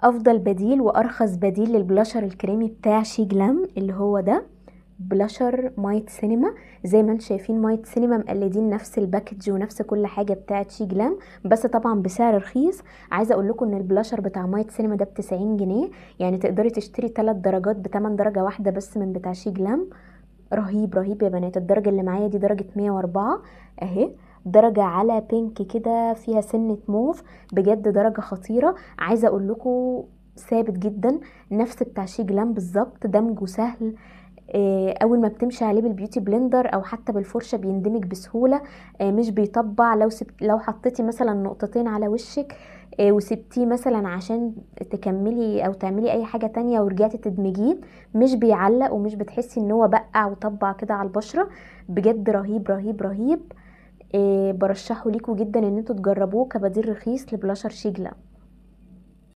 أفضل بديل وأرخص بديل للبلاشر الكريمي بتاع شي جلام اللي هو ده بلاشر مايت سينما زي ما أنتم شايفين مايت سينما مقلدين نفس ال package ونفس كل حاجة بتاعه شي جلام بس طبعا بسعر رخيص. عايزة أقول لكم إن البلاشر بتاع مايت سينما ده ب 90 جنيه يعني تقدري تشتري 3 درجات بتمن درجة واحدة بس من بتاع شي جلام. رهيب رهيب يا بنات. الدرجة اللي معايا دي درجة 104 أهي. درجة على pink كده فيها سنة موف بجد درجة خطيرة. عايزة أقول لكم ثابت جدا نفس بتاع شي جلام بالظبط دمجه سهل. آه، أول ما بتمشي عليه بال beauty blender أو حتى بالفرشة بيندمج بسهولة. آه، مش بيطبع. لو لو حطيتي مثلا نقطتين على وشك آه، وسبتيه مثلا عشان تكملي أو تعملي أي حاجة تانية ورجعتي تدمجيه مش بيعلق ومش بتحسي إن هو بقع وطبع كده على البشرة. بجد رهيب رهيب رهيب. برشحه ليكوا جدا إن أنتوا تجربوه كبديل رخيص لبلاشر شيجلا.